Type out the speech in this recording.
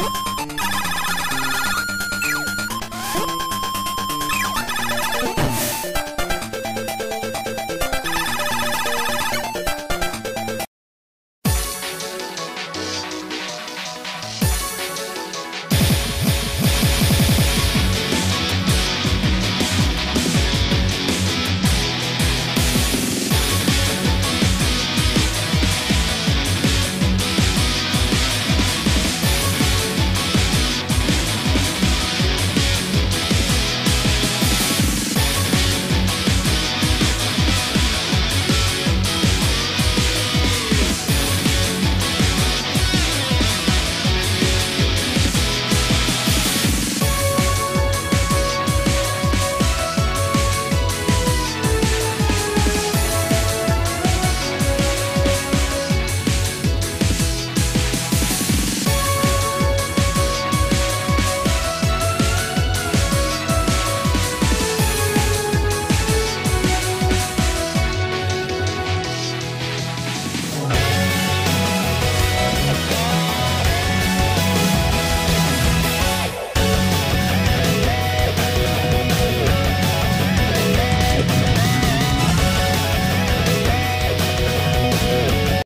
Huh?